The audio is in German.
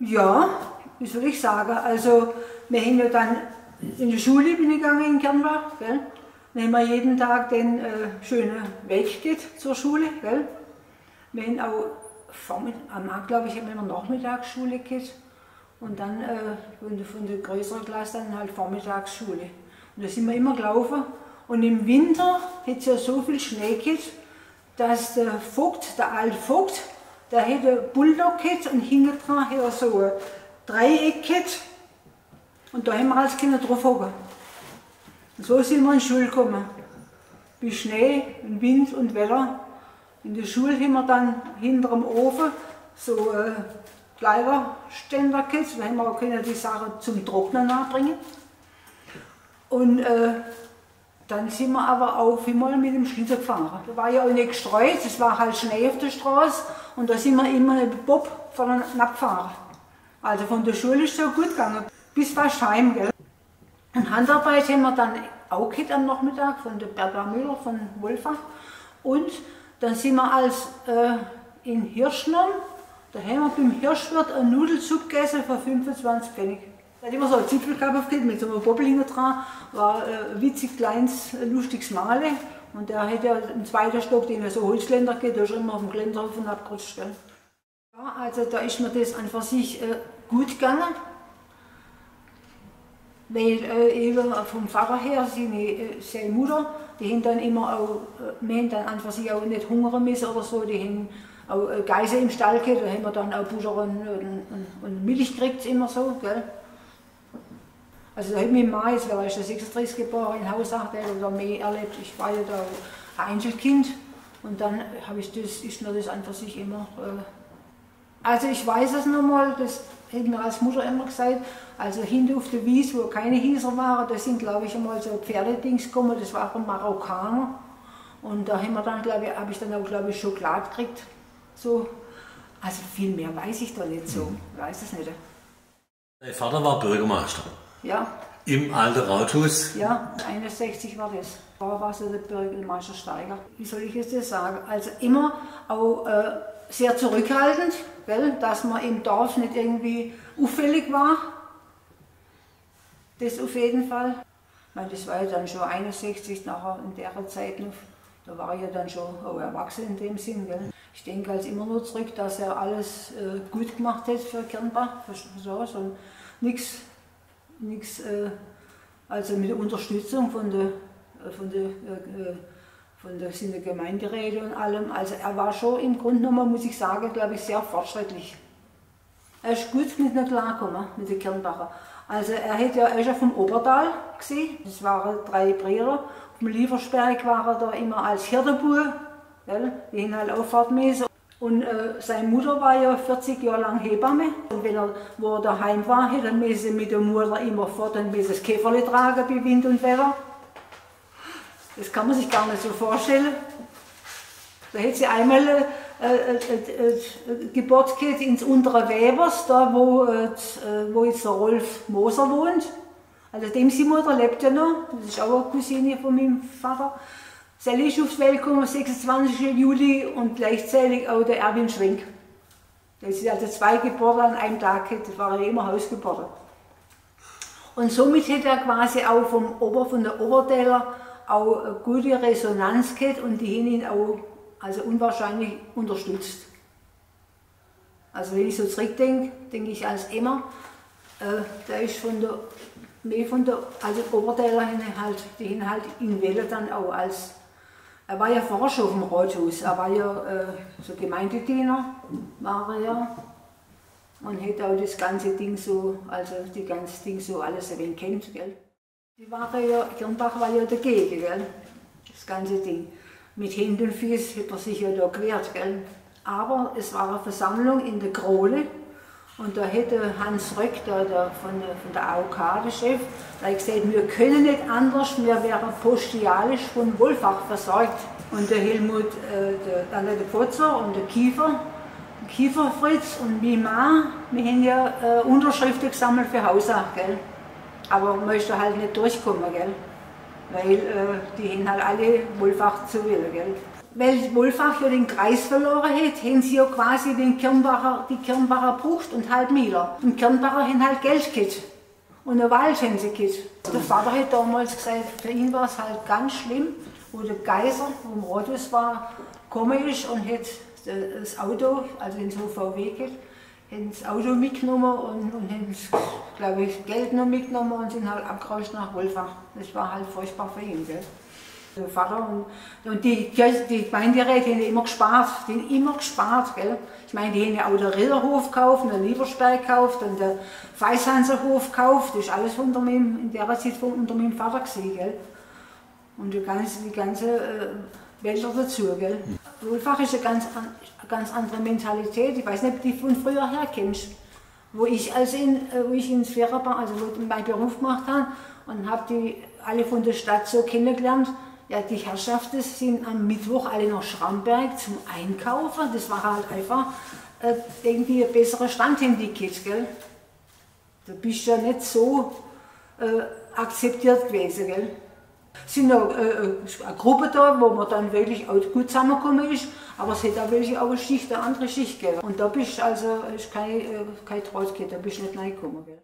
Ja, wie soll ich sagen, also wir haben ja dann in die Schule bin ich gegangen in Kernbach, gell? Dann haben wir jeden Tag den äh, schönen Weg geht zur Schule, gell? Wir haben auch am glaube ich, haben wir Nachmittagsschule gehabt. Und dann äh, von, der, von der größeren Klasse dann halt Vormittagsschule. Und da sind wir immer gelaufen. Und im Winter hat es ja so viel Schnee gehabt, dass der Vogt, der alte Vogt, der hätte Bulldog gehabt und hinten dran hätte er so ein Dreieck gehabt. Und da haben wir als Kinder drauf hocken. So sind wir in die Schule gekommen. Bei Schnee, und Wind und Wetter. In der Schule haben wir dann hinter dem Ofen so äh, Kleiderständer gehabt. Da haben wir können die Sachen zum Trocknen nachbringen. Und äh, dann sind wir aber auch vielmal mit dem Schlitten gefahren. Da war ja auch nicht gestreut, es war halt Schnee auf der Straße und da sind wir immer mit Bob vorne abgefahren. Also von der Schule ist es so gut gegangen, bis fast heim. Gell? Und Handarbeit haben wir dann auch gehabt am Nachmittag von der Bertha Müller von Wolfach. Und dann sind wir als äh, in Hirschnern, da haben wir beim Hirschwirt einen Nudelsuppe gegessen für 25 Pfennig. Da hat immer so ein aufgehört mit so einem Bobbel dran, war ein äh, witzig kleines, lustiges Male. Und der hat ja im zweiten Stock, den er so Holzländer geht, da ist immer auf dem Geländerhaufen abgerutscht. Gell? Ja, also da ist mir das an sich äh, gut gegangen. Weil äh, eben vom Vater her, seine, äh, seine Mutter, die haben dann immer auch, äh, wir dann einfach sich auch nicht hungern müssen oder so, die haben auch äh, Geiser im Stall gehabt, da haben wir dann auch Butter und, und, und Milch gekriegt, immer so, gell. Also da hat mein Mann, jetzt war ich 36 geboren, in Hausach, der hat mehr erlebt, ich war ja da Einzelkind und dann habe ich das, ist mir das einfach sich immer, äh, also ich weiß es nochmal, das hat mir als Mutter immer gesagt, also hinten auf der Wies, wo keine Hieser waren, da sind glaube ich einmal so Pferdedings gekommen, das waren Marokkaner. Und da haben wir dann, glaube ich, habe ich dann auch, glaube ich, Schokolade gekriegt. So. Also viel mehr weiß ich da nicht so, mhm. weiß es nicht. Dein Vater war Bürgermeister? Ja. Im alten Rathaus? Ja, 61 war das. Da war so der Bürgermeister Steiger. Wie soll ich jetzt das sagen? Also immer auch äh, sehr zurückhaltend, gell? dass man im Dorf nicht irgendwie auffällig war. Das auf jeden Fall. Ich meine, das war ja dann schon 61, nachher in der Zeit noch. Da war ich ja dann schon auch erwachsen in dem Sinn. Gell? Ich denke als immer nur zurück, dass er alles äh, gut gemacht hat für Kirnbach. Für so, so nichts, nix, äh, also mit Unterstützung von der, äh, von der, äh, von der, sind der Gemeinderäte und allem. Also er war schon im Grunde genommen, muss ich sagen, glaube ich, sehr fortschrittlich. Er ist gut mit mir klargekommen, mit den Kirnbacher. Also er hat ja, er ja vom Obertal gesehen. Das waren drei Brüder. Auf dem Liefersberg war er da immer als Hirtenbub. Die haben halt Auffahrt müssen. Und äh, seine Mutter war ja 40 Jahre lang Hebamme. Und wenn er, wo er daheim war, hat er mit der Mutter immer fort und das Käferle tragen bei Wind und Wetter. Das kann man sich gar nicht so vorstellen. Da hat sie einmal äh, äh, äh, äh, Geburt geht ins untere Webers, da wo, äh, wo jetzt der Rolf Moser wohnt. Also dem sie Mutter lebt ja noch, das ist auch eine Cousine von meinem Vater. Sie ist aufs Welt gekommen, 26. Juli und gleichzeitig auch der Erwin Schwenk. Das sind also zwei Geburten an einem Tag, das waren immer Hausgeburten. Und somit hat er quasi auch vom Ober, von der Obertäler auch eine gute Resonanz gehabt und die haben ihn auch also unwahrscheinlich unterstützt. Also wenn ich so zurückdenke, denke ich als immer, äh, der ist von der, mehr von der, also Obertäler halt, die hin halt in Welle dann auch als, er war ja schon auf dem Rathaus, er war ja äh, so Gemeindediener, war er ja. Und hätte auch das ganze Ding so, also die ganze Ding so alles ein wenig kennt, gell. Die waren ja, Kirnbach war ja dagegen, gell, das ganze Ding mit Händen und Füßen hat er sich ja da gewehrt. Gell? Aber es war eine Versammlung in der Krone und da hätte Hans Röck, der, der von, von der AOK, der Chef, da gesagt, wir können nicht anders, wir wären postialisch von Wohlfach versorgt. Und der Helmut, äh, der, dann der Potzer und der Kiefer, Kiefer Fritz und Mima, wir haben ja äh, Unterschriften gesammelt für Hausach, gell? aber möchte halt nicht durchkommen. Gell? weil äh, die haben halt alle wohlfach zu will. Gell? Weil Wolfach ja den Kreis verloren hat, haben sie ja quasi den Kirnbacher, die Kirnbacher Brucht und halb Mieler. Und Kirnbacher haben halt Geld gehabt. Und eine Wald haben sie gehabt. Der Vater hat damals gesagt, für ihn war es halt ganz schlimm, wo der Geiser, wo im Rathaus war, gekommen ist und hat das Auto, also in so VW gehabt, haben das Auto mitgenommen und, und haben, glaube ich, Geld noch mitgenommen und sind halt abgerauscht nach Wolfach. Das war halt furchtbar für ihn. Gell? Der Vater und, und die, die Gemeinderäte haben immer gespart, die haben immer gespart. Gell? Ich meine, die haben auch den Ritterhof gekauft, den Liebersberg gekauft und den Weißhanserhof gekauft. Das ist alles unter meinem, in der Zeit unter meinem Vater gewesen, gell? Und die ganze, die ganze äh, Wälder dazu. Gell? Wolfach ist eine ganz, eine ganz andere Mentalität. Ich weiß nicht, ob du die von früher her kennst. Wo ich, also in, äh, wo ich ins Fährerbahn, also wo ich meinen Beruf gemacht habe und habe die alle von der Stadt so kennengelernt. Ja, die Herrschaften sind am Mittwoch alle nach Schramberg zum Einkaufen. Das war halt einfach äh, irgendwie ein besserer Stand gell? Da bist du ja nicht so äh, akzeptiert gewesen, gell? Es sind noch äh, äh, eine Gruppe da, wo man dann wirklich auch gut zusammengekommen ist, aber es hat auch wirklich auch eine Schicht, eine andere Schicht gegeben. Und da bist also ist kein, äh, kein gegeben, da bist du nicht reingekommen. Gell?